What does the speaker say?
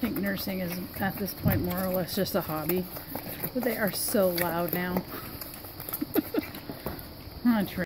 think nursing is at this point more or less just a hobby. But they are so loud now. Not